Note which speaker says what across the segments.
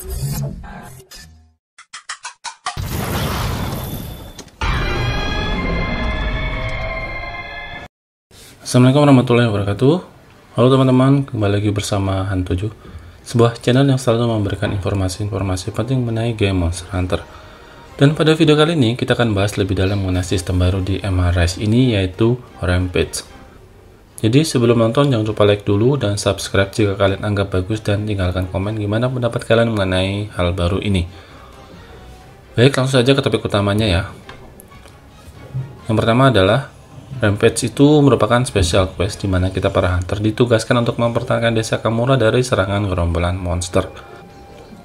Speaker 1: Assalamualaikum warahmatullahi wabarakatuh. Halo teman-teman, kembali lagi bersama Han7 Sebuah channel yang selalu memberikan informasi-informasi penting mengenai game Monster Hunter. Dan pada video kali ini kita akan bahas lebih dalam mengenai sistem baru di MRS ini yaitu Rampage Jadi sebelum nonton jangan lupa like dulu dan subscribe jika kalian anggap bagus dan tinggalkan komen gimana pendapat kalian mengenai hal baru ini Baik langsung saja ke topik utamanya ya Yang pertama adalah Rampage itu merupakan special quest di mana kita para hunter ditugaskan untuk mempertahankan desa Kamura dari serangan gerombolan monster.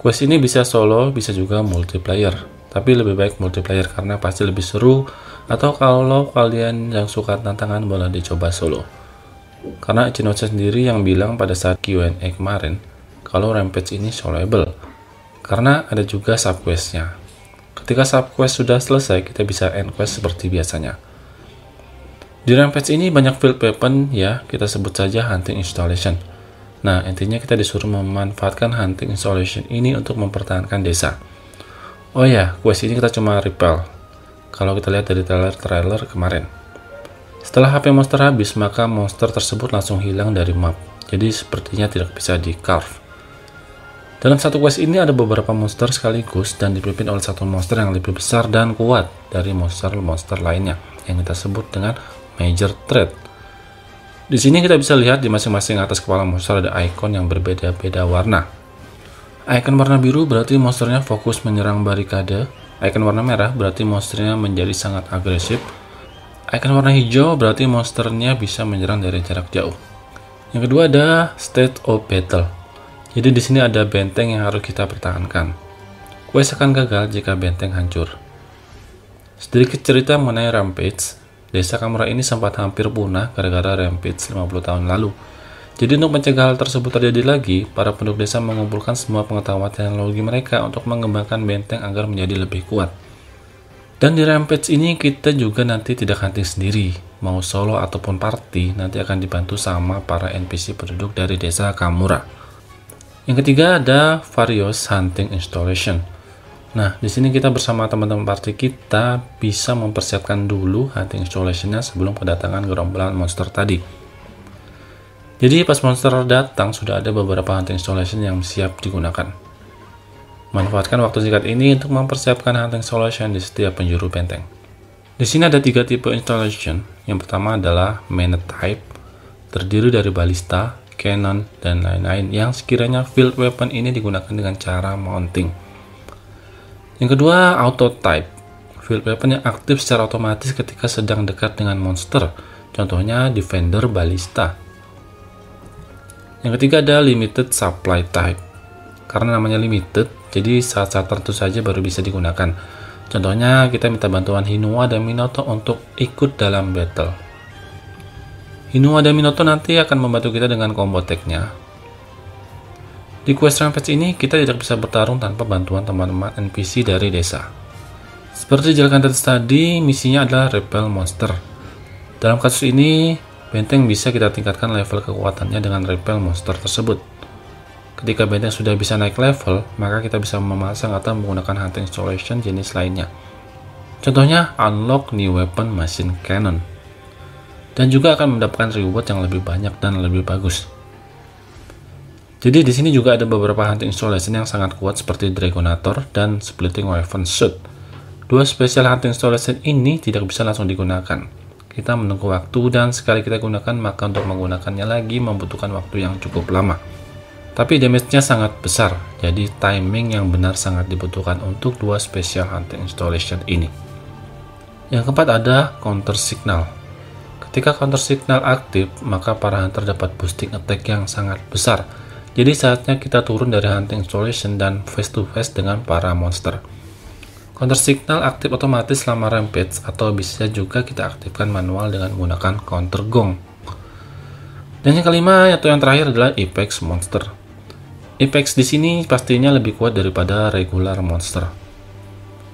Speaker 1: Quest ini bisa solo, bisa juga multiplayer. Tapi lebih baik multiplayer karena pasti lebih seru atau kalau kalian yang suka tantangan boleh dicoba solo. Karena Ichinose sendiri yang bilang pada saat Q&A kemarin kalau Rampage ini soloable. Karena ada juga subquestnya. Ketika subquest sudah selesai, kita bisa end quest seperti biasanya. Di Rampage ini banyak field weapon ya, kita sebut saja hunting installation. Nah, intinya kita disuruh memanfaatkan hunting installation ini untuk mempertahankan desa. Oh ya, quest ini kita cuma repel. Kalau kita lihat dari trailer-trailer kemarin. Setelah HP monster habis, maka monster tersebut langsung hilang dari map. Jadi sepertinya tidak bisa di carve. Dalam satu quest ini ada beberapa monster sekaligus dan dipimpin oleh satu monster yang lebih besar dan kuat dari monster-monster lainnya yang kita sebut dengan major threat. Di sini kita bisa lihat di masing-masing atas kepala monster ada icon yang berbeda-beda warna. Icon warna biru berarti monsternya fokus menyerang barikade. Icon warna merah berarti monsternya menjadi sangat agresif. Icon warna hijau berarti monsternya bisa menyerang dari jarak jauh. Yang kedua ada state of battle. Jadi di sini ada benteng yang harus kita pertahankan. Quest akan gagal jika benteng hancur. Sedikit cerita mengenai Rampage, Desa Kamura ini sempat hampir punah gara-gara rampage 50 tahun lalu. Jadi untuk mencegah hal tersebut terjadi lagi, para penduduk desa mengumpulkan semua pengetahuan teknologi mereka untuk mengembangkan benteng agar menjadi lebih kuat. Dan di Rampage ini kita juga nanti tidak hunting sendiri, mau solo ataupun party nanti akan dibantu sama para NPC penduduk dari desa Kamura. Yang ketiga ada Various Hunting Installation. Nah, di sini kita bersama teman-teman party kita bisa mempersiapkan dulu hunting installationnya sebelum kedatangan gerombolan monster tadi. Jadi pas monster datang sudah ada beberapa hunting installation yang siap digunakan. Manfaatkan waktu singkat ini untuk mempersiapkan hunting installation di setiap penjuru benteng. Di sini ada tiga tipe installation. Yang pertama adalah main type, terdiri dari balista, cannon, dan lain-lain yang sekiranya field weapon ini digunakan dengan cara mounting. Yang kedua, auto type. Field weapon yang aktif secara otomatis ketika sedang dekat dengan monster. Contohnya Defender Ballista. Yang ketiga ada limited supply type. Karena namanya limited, jadi saat-saat tertentu saja baru bisa digunakan. Contohnya kita minta bantuan Hinua dan Minoto untuk ikut dalam battle. Hinua dan Minoto nanti akan membantu kita dengan combo tag-nya, di quest rampage ini, kita tidak bisa bertarung tanpa bantuan teman-teman NPC dari desa. Seperti jelaskan tadi, misinya adalah repel monster. Dalam kasus ini, benteng bisa kita tingkatkan level kekuatannya dengan repel monster tersebut. Ketika benteng sudah bisa naik level, maka kita bisa memasang atau menggunakan hunting installation jenis lainnya. Contohnya, unlock new weapon machine cannon. Dan juga akan mendapatkan reward yang lebih banyak dan lebih bagus. Jadi di sini juga ada beberapa hunting installation yang sangat kuat seperti Dragonator dan Splitting Weapon Suit. Dua special hunting installation ini tidak bisa langsung digunakan. Kita menunggu waktu dan sekali kita gunakan maka untuk menggunakannya lagi membutuhkan waktu yang cukup lama. Tapi damage-nya sangat besar, jadi timing yang benar sangat dibutuhkan untuk dua special hunting installation ini. Yang keempat ada counter signal. Ketika counter signal aktif, maka para hunter dapat boosting attack yang sangat besar, jadi saatnya kita turun dari hunting installation dan face to face dengan para monster. Counter signal aktif otomatis selama rampage atau bisa juga kita aktifkan manual dengan menggunakan counter gong. Dan yang kelima atau yang terakhir adalah Apex Monster. Apex di sini pastinya lebih kuat daripada regular monster.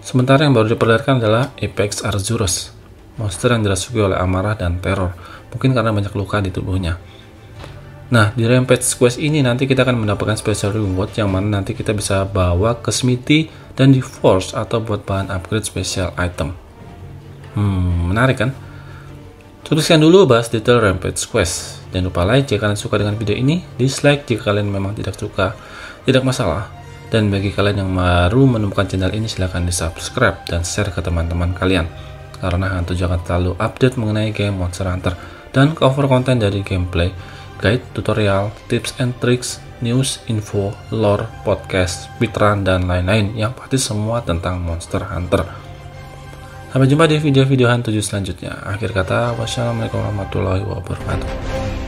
Speaker 1: Sementara yang baru diperlihatkan adalah Apex Arzuros, monster yang dirasuki oleh amarah dan teror, mungkin karena banyak luka di tubuhnya. Nah, di Rampage Quest ini nanti kita akan mendapatkan special reward yang mana nanti kita bisa bawa ke Smithy dan di Force atau buat bahan upgrade special item. Hmm, menarik kan? Tuliskan dulu bahas detail Rampage Quest. Jangan lupa like jika kalian suka dengan video ini, dislike jika kalian memang tidak suka, tidak masalah. Dan bagi kalian yang baru menemukan channel ini silahkan di subscribe dan share ke teman-teman kalian. Karena Hantu jangan selalu update mengenai game Monster Hunter dan cover konten dari gameplay, guide, tutorial, tips and tricks, news, info, lore, podcast, speedrun, dan lain-lain yang pasti semua tentang Monster Hunter. Sampai jumpa di video-video hantu selanjutnya. Akhir kata, wassalamualaikum warahmatullahi wabarakatuh.